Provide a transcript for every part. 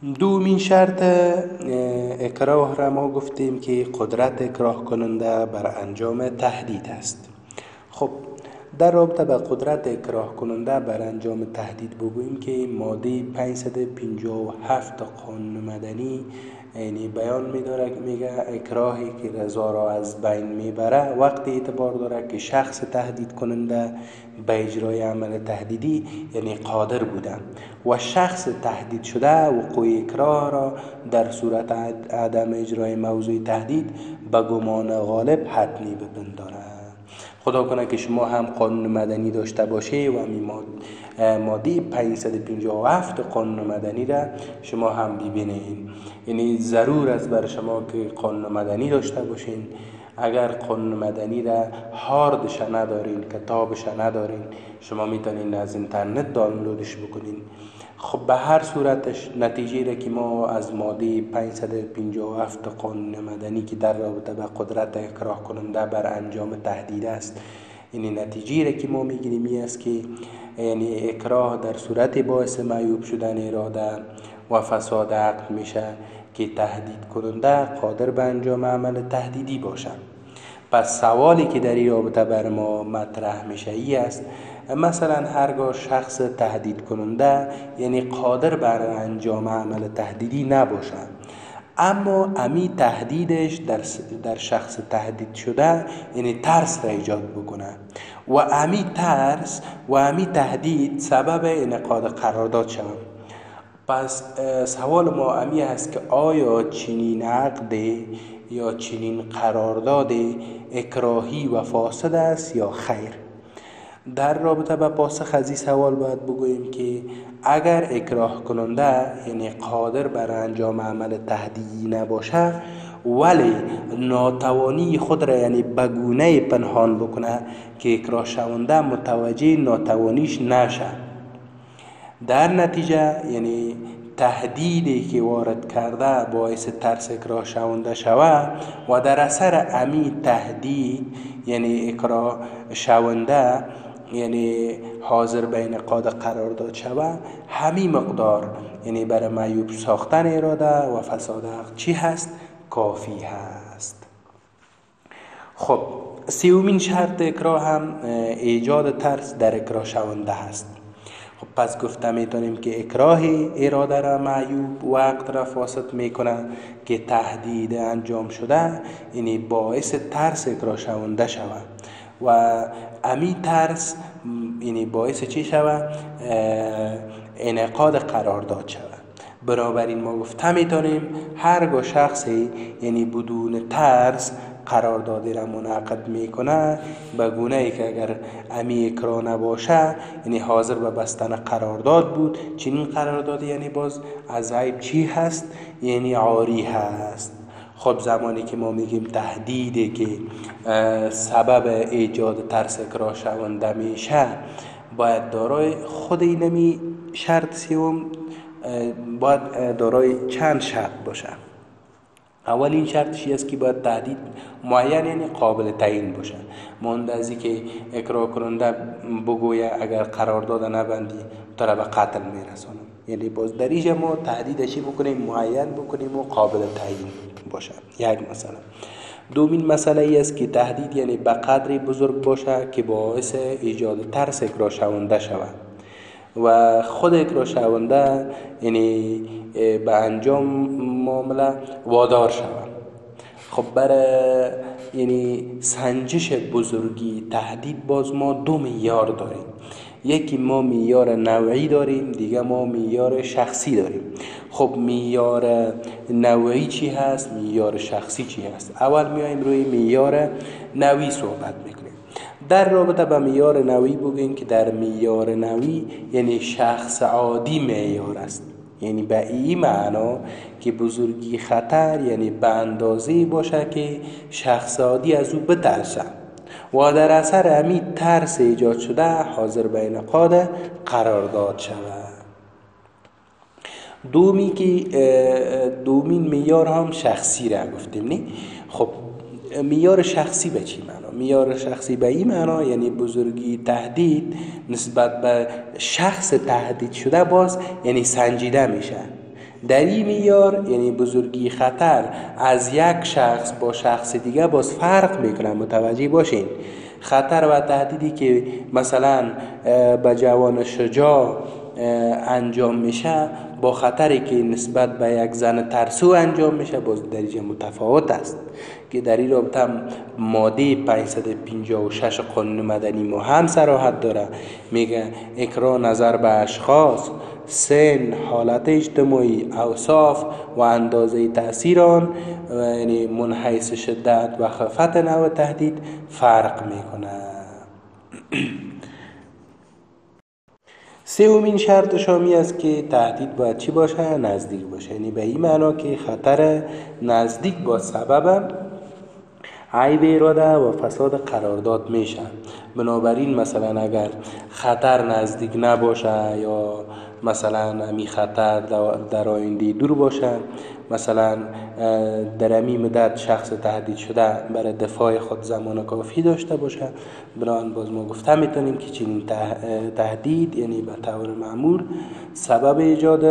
دومین شرط اکراه را ما گفتیم که قدرت اکراه کننده بر انجام تهدید است. خب در رابطه با قدرت اکراه کننده بر انجام تهدید بگوییم که ماده 557 قانون مدنی یعنی بیان میداره میگه اکراهی که رضا را از بین می‌بره وقتی اعتبار داره که شخص تهدید کننده به اجرای عمل تهدیدی یعنی قادر بوده. و شخص تهدید شده وقوع اکراه را در صورت عدم اجرای موضوع تهدید به گمان غالب حتمی بپنداره خدا کنه که شما هم قانون مدنی داشته باشه و می ماده 557 قانون مدنی را شما هم ببینید یعنی ضرور است بر شما که قانون مدنی داشته باشین. اگر قانون مدنی را هاردش ندارین کتابش ندارین شما می‌تونین از اینترنت دانلودش بکنین. خب به هر صورتش نتیجه را که ما از ماده 557 قانون مدنی که در رابطه به قدرت اکراه کننده بر انجام تهدید است این نتیجه را که ما می‌گیریم. این است که یعنی اکراه در صورت باعث معیوب شدن اراده و فساد عقل میشه که تهدید کننده قادر به انجام عمل تهدیدی باشد پس سوالی که در این رابطه بر ما مطرح میشه ای است مثلا هرگاه شخص تهدید کننده یعنی قادر بر انجام عمل تهدیدی نباشه اما امی تهدیدش در, در شخص تهدید شده یعنی ترس را ایجاد بکنه. و امی ترس و امی تهدید سبب انعقاد قرارداد شود. پس سوال ما امی است که آیا چنین عقد یا چنین قرارداد اکراهی و فاسد است یا خیر؟ در رابطه با پاسخ از سوال باید بگوییم که اگر اکراه کننده یعنی قادر بر انجام عمل تهدیدی نباشه ولی ناتوانی خود را یعنی بگونه پنهان بکنه که اکراه شونده متوجه ناتوانیش نشه. در نتیجه یعنی تهدیدی که وارد کرده باعث ترس اکراه شونده شود و در اثر امی تهدید یعنی اکراه شونده یعنی حاضر بین قاد قرار داد شود همین مقدار یعنی برای معیوب ساختن اراده و فساد چی هست؟ کافی هست. خب سیومین شرط اکراه هم ایجاد ترس در اکراه شونده هست. خب پس گفته می‌تونیم که اکراه اراده را معیوب وقت را فاسد می‌کنه که تهدید انجام شده یعنی باعث ترس اکراه شونده شود و امی ترس یعنی باعث چی شود؟ انعقاد قرارداد شود. بنابراین ما گفته می‌تونیم هرگاه شخصی یعنی بدون ترس قراردادی را منعقد می‌کنه به گونه ای که اگر امی اکرا نباشه یعنی حاضر به بستن قرارداد بود چنین قرارداد یعنی باز از عیب چی هست؟ یعنی عاری هست. خب زمانی که ما میگیم تهدیدی که سبب ایجاد ترس اکراه شونده میشه باید دارای خود اینمی شرط سیوم باید دارای چند شرط باشه. اولین شرطش است که باید تهدید معین یعنی قابل تعیین باشه. مانده از که اکراه کننده بگویه اگر قرارداد نبندی تو را به قتل میرسانم یعنی باز در ما تهدیدشی بکنیم معین بکنیم و قابل تعیین. باشه یک مثلا دومین مسئله ای است که تهدید یعنی به قدری بزرگ باشه که باعث ایجاد ترس اکراه شونده شود. و خود اکراه شونده یعنی به انجام معامله وادار شود. خب برای یعنی سنجش بزرگی تهدید باز ما دو میار داریم. یکی ما میار نوعی داریم دیگه ما میار شخصی داریم. خب میار نوعی چی هست؟ میار شخصی چی هست؟ اول میایم روی میار نوعی صحبت می‌کنیم. در رابطه با میار نوعی بگوییم که در میار نوعی یعنی شخص عادی میار است. یعنی به این معنا که بزرگی خطر یعنی به اندازه باشه که شخص عادی از او بترسه و در اثر امی ترس ایجاد شده حاضر بین قرار قرارداد شود. دومی که دومین میار هم شخصی را گفتیم نه؟ خب میار شخصی به چی معنا؟ میار شخصی به این معنا یعنی بزرگی تهدید نسبت به شخص تهدید شده باز یعنی سنجیده میشه. در این میار یعنی بزرگی خطر از یک شخص با شخص دیگه باز فرق می‌کنه. متوجه باشین. خطر و تهدیدی که مثلا به جوان شجاع انجام میشه با خطری که نسبت به یک زن ترسو انجام میشه باز درجه متفاوت است. که در این رابطه ماده 556 قانون مدنی ما هم سراحت داره. میگه اکرا نظر به اشخاص سن حالت اجتماعی اوصاف و اندازه تاثیر آن یعنی منحیث شدت و خفت نوع تهدید فرق می‌کنه. سومین شرط شامی است که تهدید باید چی باشه؟ نزدیک باشه. یعنی به این معنا که خطر نزدیک با سبب عیب اراده و فساد قرارداد میشه. بنابراین مثلا اگر خطر نزدیک نباشه یا مثلا امی خطر در آینده دور باشه مثلا در امی مدت شخص تهدید شده برای دفاع خود زمان کافی داشته باشه. بنابراین باز ما گفته می‌تونیم که چنین تهدید یعنی به طور معمول سبب ایجاد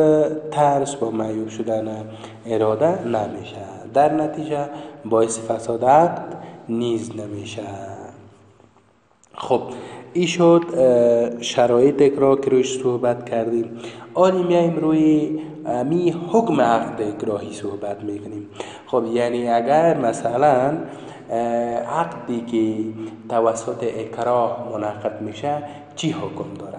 ترس با معیوب شدن اراده نمیشه. در نتیجه باعث فساد عقد نیز نمیشه. خب این شد شرایط اکراه که روش صحبت کردیم. آنی میایم روی می حکم عقد اکراهی صحبت می‌کنیم. خب یعنی اگر مثلا عقدی که توسط اکراه منعقد میشه چی حکم داره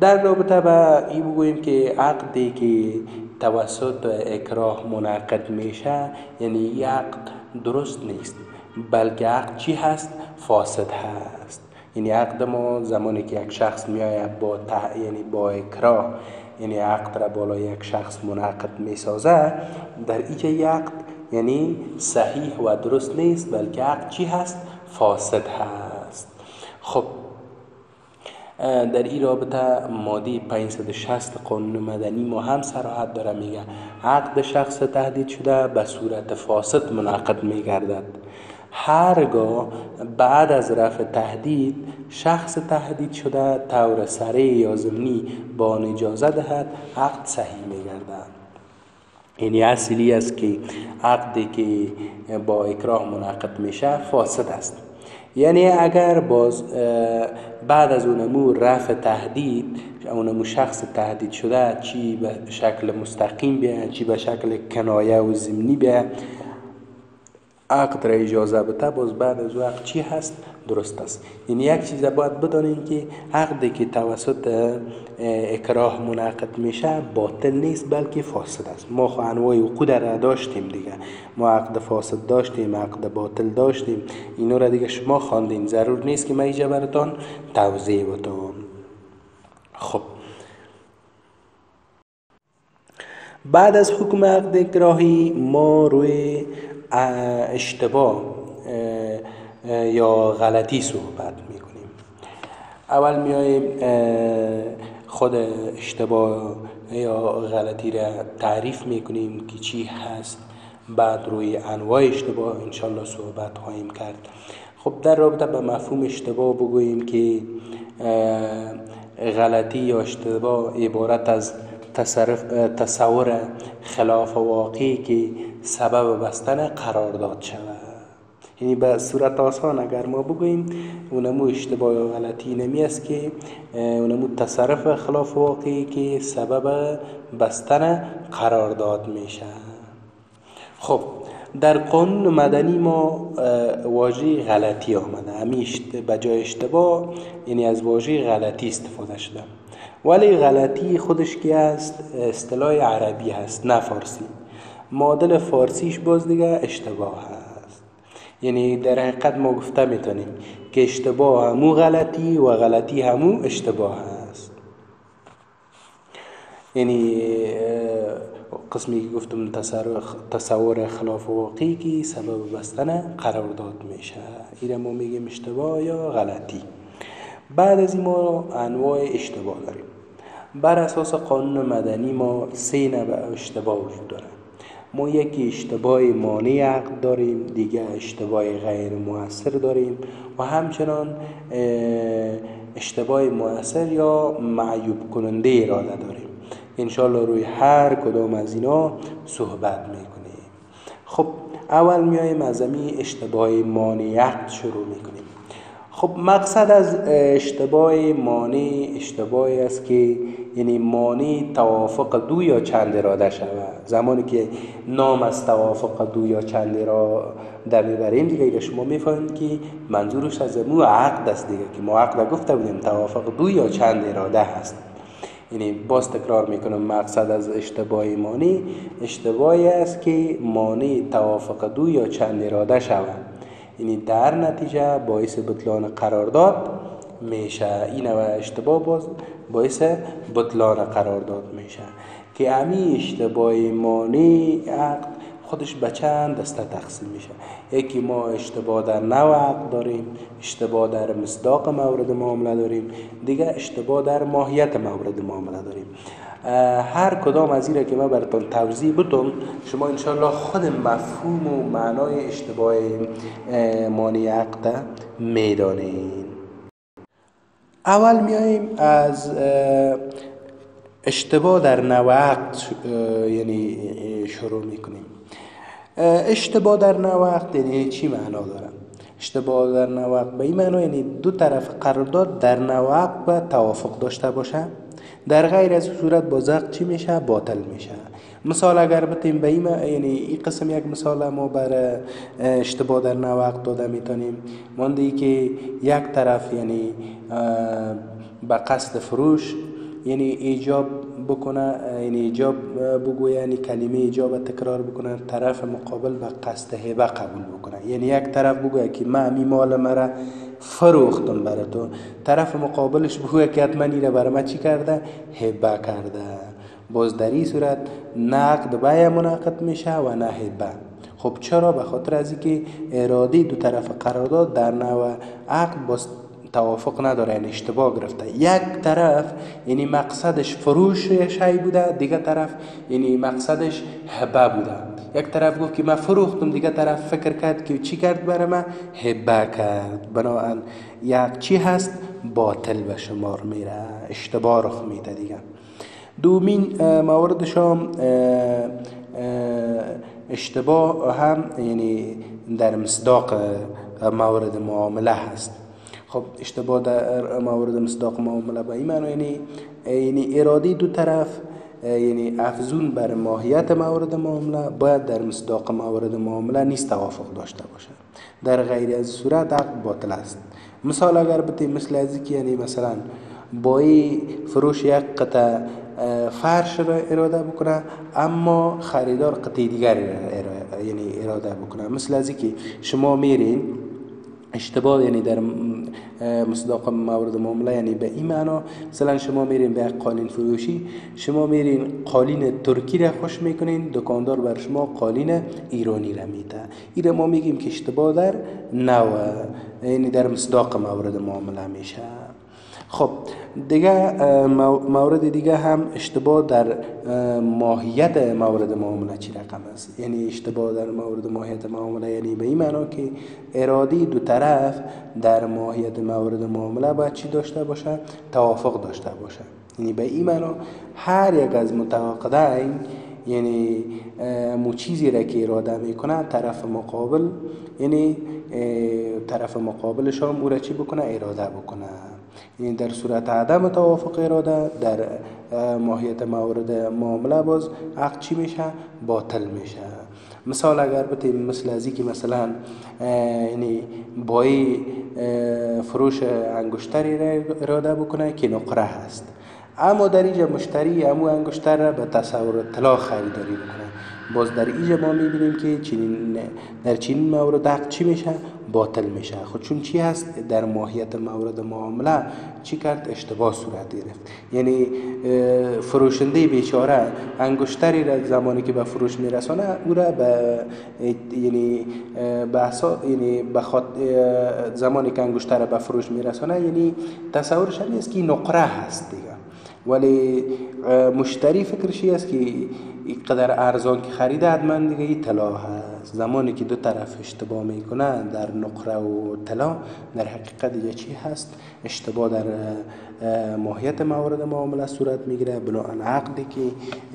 در رابطه با این بگوییم که عقدی که توسط اکراه منعقد میشه یعنی عقد درست نیست بلکه عقد چی هست؟ فاسد هست. یعنی عقد ما زمانی که یک شخص میآید با ته... یعنی با اکراه یعنی عقد را بالا یک شخص منعقد می سازه در اینجا عقد یعنی صحیح و درست نیست بلکه عقد چی هست؟ فاسد هست. خب در این رابطه ماده 560 قانون مدنی ما هم سراحت داره میگه عقد شخص تهدید شده به صورت فاسد منعقد میگردد. هرگاه بعد از رفع تهدید شخص تهدید شده طور سره یا زمینی با اجازه دهد عقد صحیح میگردد. یعنی اصلی است که عقدی که با اکراه منعقد میشه فاسد است. یعنی اگر باز بعد از اونمو رفع تهدید اونمو شخص تهدید شده چی به شکل مستقیم بیه چی به شکل کنایه و زمینی بیه عقد را اجازه بده باز بعد از وقت چی هست؟ درست است. یعنی یک چیز باید بدانیم که عقدی که توسط اکراه منعقد میشه باطل نیست بلکه فاسد است. ما خو انواع عقود را داشتیم دیگه. ما عقد فاسد داشتیم عقد باطل داشتیم. اینو را دیگه شما خواندین. ضرور نیست که من اینجا براتون توضیح بدم. خب. بعد از حکم عقد اکراهی ما روی اشتباه یا غلطی صحبت می‌کنیم. اول میایم خود اشتباه یا غلطی را تعریف می‌کنیم که چی هست. بعد روی انواع اشتباه انشالله صحبت خواهیم کرد. خب در رابطه به مفهوم اشتباه بگوییم که غلطی یا اشتباه عبارت از تصور خلاف واقعی که سبب بستن قرارداد شود. یعنی به صورت آسان اگر ما بگوییم اونمو اشتباه و غلطی نمی است که اونمو تصرف خلاف واقعی که سبب بستن قرارداد میشه خب در قانون مدنی ما واژه غلطی آمده. همیش به جای اشتباه یعنی از واژه غلطی استفاده شده. ولی غلطی خودش که است؟ اصطلاح عربی هست نه فارسی. معادل فارسیش باز دیگه اشتباه هست یعنی در حقیقت ما گفته می‌تونیم که اشتباه همو غلطی و غلطی همو اشتباه هست یعنی قسمی که گفتم تصور خلاف واقعی که سبب بستن قرارداد میشه. این ما میگیم اشتباه یا غلطی. بعد از این ما انواع اشتباه داریم. بر اساس قانون مدنی ما سه نوع اشتباه وجود داره ما یک اشتباه مانع عقد داریم دیگه اشتباه غیر موثر داریم و همچنان اشتباه موثر یا معیوب کننده اراده داریم. انشالله روی هر کدام از اینا صحبت می‌کنیم. خب اول میایم از امی اشتباه مانعیت شروع می‌کنیم. خب مقصد از اشتباه مانی اشتباهی است که یعنی مانی توافق دو یا چند اراده شود زمانی که نام از توافق دو یا چند اراده می‌بریم دیگه شما می‌فهمید که منظورش از مو عقد است دیگه که ما عقد گفته بودیم توافق دو یا چند اراده هست یعنی باز تکرار می‌کنم مقصد از اشتباه مانی. اشتباهی است که مانی توافق دو یا چند اراده شود. یعنی در نتیجه باعث بطلان قرارداد میشه. این و اشتباه باز باعث بطلان قرارداد میشه. که امی اشتباه مانی عقد خودش به چند دسته تقسیم میشه. یکی ما اشتباه در نوع عقد داریم اشتباه در مصداق مورد معامله داریم. دیگه اشتباه در ماهیت مورد معامله داریم. هر کدام از این که من براتون توضیح بدم شما انشالله خود مفهوم و معنای اشتباه مانی عقد می‌دانین اول میاییم از اشتباه در نوع عقد یعنی شروع می‌کنیم. اشتباه در نوع عقد یعنی چی معنا داره؟ اشتباه در نوع عقد به این معنا یعنی دو طرف قرارداد در نوع عقد توافق داشته باشه. در غیر از صورت با چی میشه؟ باطل میشه. مثال اگر بتیم به این یعنی این قسم یک مثال ما بر اشتباه در نوق داده می‌تونیم. مانده که یک طرف یعنی به قصد فروش یعنی ایجاب بکنه یعنی ایجاب بگویه یعنی کلمه ایجاب تکرار بکنه طرف مقابل به قصد هبه قبول بکنه. یعنی یک طرف بگویه که من می مال مرا فروختم برای تو. طرف مقابلش بگویه که حتما ایره برای من چی کرده؟ هبه کرده. باز در این صورت نقد بای منعقد میشه و نه هبه خب چرا؟ به خاطر از اینکه اراده دو طرف قرارداد در نوع عقد باز توافق نداره یعنی اشتباه گرفته. یک طرف یعنی مقصدش فروش شی بوده دیگه طرف یعنی مقصدش هبه بوده. یک طرف گفت که من فروختم دیگه طرف فکر کرد که چی کرد برای من؟ هبه کرد. بنابراین یک چی هست؟ باطل به شمار میره. اشتباه رخ میده دیگه. دومین مورد شام اشتباه هم یعنی در مصداق مورد معامله هست. خب اشتباه در مورد مصداق معامله به این معنی یعنی یعنی ارادی دو طرف یعنی افزون بر ماهیت مورد معامله باید در مصداق مورد معامله نیست توافق داشته باشه در غیر از صورت عقد باطل است. مثال اگر بتیم مثل از که یعنی مثلا با فروش یک قطع فرش را اراده بکنه اما خریدار قطع دیگر یعنی اراده بکنه. مثل از که شما میرین اشتباه یعنی در مصداق مورد معامله یعنی به این معنا مثلا شما میرین به قالین فروشی شما میرین قالین ترکی را خوش می‌کنین دکاندار بر شما قالین ایرانی را میده. این ما میگیم که اشتباه در نو یعنی در مصداق مورد معامله میشه. خب دیگه مورد دیگه هم اشتباه در ماهیت مورد معامله چی رقم است؟ یعنی اشتباه در مورد ماهیت معامله یعنی به این معنا که ارادی دو طرف در ماهیت مورد معامله باید چی داشته باشه؟ توافق داشته باشه. یعنی به این معنا هر یک از متعاقدین یعنی مو چیزی را که اراده می‌کنه طرف مقابل یعنی طرف مقابلش هم او را چی بکنه؟ اراده بکنه. این در صورت عدم توافق اراده در ماهیت مورد معامله باز عقد چی میشه؟ باطل میشه. مثال اگر بتیم مثل ازی که مثلا یعنی بایی فروش انگشتری را اراده بکنه که نقره هست. اما در اینجا مشتری امو انگشتر را به تصور طلا خریداری بکنه. باز در اینجا ما می‌بینیم که چنین در چنین مورد عقد چی میشه؟ باطل میشه. خود خب چون چی هست؟ در ماهیت مورد معامله چی کرد؟ اشتباه صورت گرفت. یعنی فروشنده بیچاره انگشتری را زمانی که به فروش میرسانه او را به یعنی یعنی به زمانی که انگشتر به فروش میرسانه یعنی تصورش نیست که نقره هست دیگه. ولی مشتری فکرشی است که قدر ارزان که خریده حتما دیگه این طلا هست. زمانی که دو طرف اشتباه می‌کنه در نقره و طلا در حقیقت دیگه چی هست؟ اشتباه در ماهیت موارد معامله صورت می‌گیره. بناهن عقدی که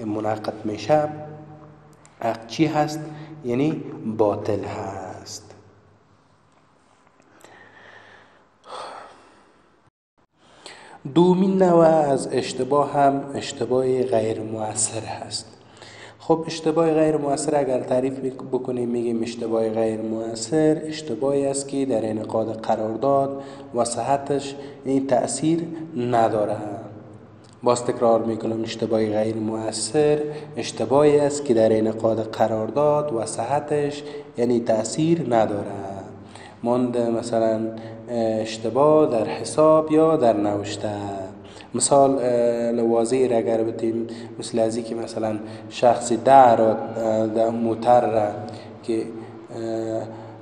منعقد میشه عقد چی هست؟ یعنی باطل هست. دومین نوع از اشتباه هم اشتباه غیر مؤثر هست. خب اشتباه غیر مؤثر اگر تعریف بکنیم میگیم اشتباه غیر مؤثر اشتباهی است که در انعقاد قرارداد و صحتش این تأثیر نداره. باز تکرار می‌کنم اشتباه غیر مؤثر اشتباهی است که در انعقاد قرارداد و صحتش یعنی تأثیر نداره. مانده مثلا اشتباه در حساب یا در نوشته. مثال لوازی را اگر بتیم مثل ازی که مثلا شخصی ده را در موتر را که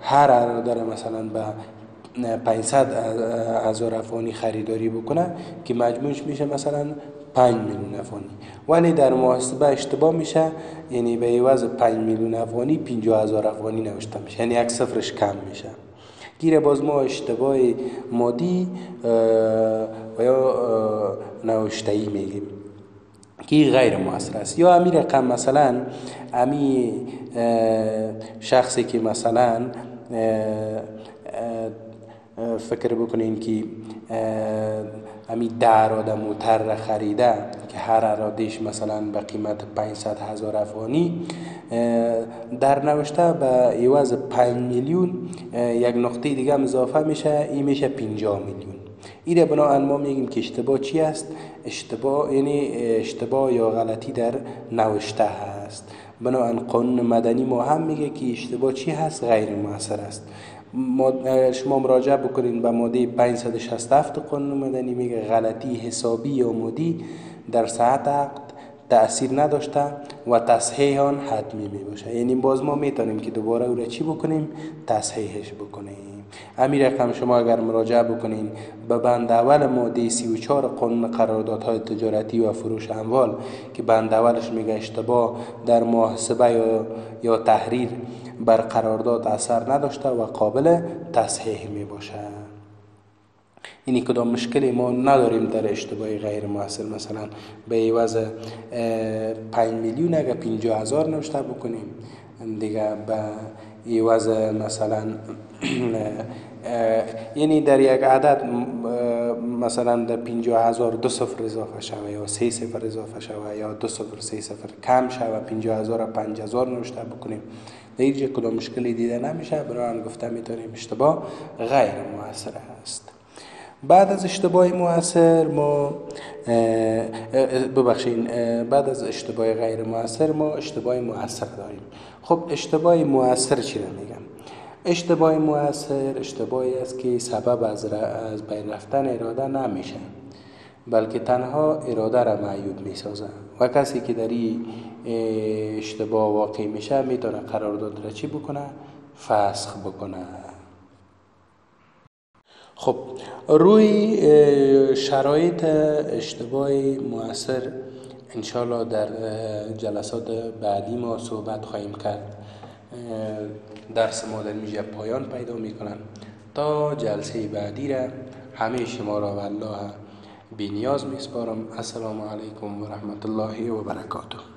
هر را داره مثلا به 500 هزار افغانی خریداری بکنه که مجموعش میشه مثلا 5 میلیون افغانی ولی در محاسبه اشتباه میشه یعنی به عوض 5 میلیون افغانی 50 هزار افغانی نوشته میشه. یعنی یک صفرش کم میشه. گیره باز ما اشتباه مادی و یا نوشتهی میگیم که غیر مؤثر است. یا امی رقم مثلا امی شخصی که مثلا فکر بکنین که امی در آدم موتر خریده که هر ارادش مثلا به قیمت 500 هزار افغانی در نوشته به عوض 5 میلیون یک نقطه دیگه اضافه میشه این میشه 50 میلیون. این بناهن ما میگیم که اشتباه چی است؟ اشتباه یعنی اشتباه یا غلطی در نوشته هست. بناهن قانون مدنی ما هم میگه که اشتباه چی هست؟ غیر موثر است. شما مراجعه بکنید به ماده 567 قانون مدنی. میگه غلطی حسابی یا مودی در ساعت عقد تأثیر نداشته و تصحیح آن حتمی می باشه یعنی باز ما می‌تونیم که دوباره او را چی بکنیم؟ تصحیحش بکنیم. امیر رقم شما اگر مراجعه بکنین به بند اول ماده 34 قانون قراردادهای تجارتی و فروش اموال که بند اولش میگه اشتباه در محاسبه یا, یا تحریر بر قرارداد اثر نداشته و قابل تصحیح می باشه اینی کدام مشکلی ما نداریم در اشتباه غیر موثر مثلا به عوض 5 میلیون اگر 50 هزار نوشته بکنیم دیگه به عوض مثلا یعنی در یک عدد مثلا در 50 هزار دو صفر اضافه شوه یا سه صفر اضافه شوه یا دو صفر سه صفر کم شوه 50 هزار پنج هزار نوشته بکنیم. در اینجا کدام مشکلی دیده نمیشه. برای گفته می‌تونیم اشتباه غیر موثر است. بعد از اشتباه موثر ما ببخشین بعد از اشتباه غیر موثر ما اشتباه موثر داریم. خب اشتباه موثر چی رو میگم؟ اشتباه موثر اشتباهی است که سبب از, از بین رفتن اراده نمیشه. بلکه تنها اراده را معیوب می سازه و کسی که در این اشتباه واقع میشه می‌تونه قرارداد را چی بکنه؟ فسخ بکنه. خب روی شرایط اشتباه موثر انشالله در جلسات بعدی ما صحبت خواهیم کرد. درس ما در میجه پایان پیدا می‌کنن. تا جلسه بعدی را همه شما را والله بی نیاز میسپارم. السلام علیکم و رحمت الله و برکاته.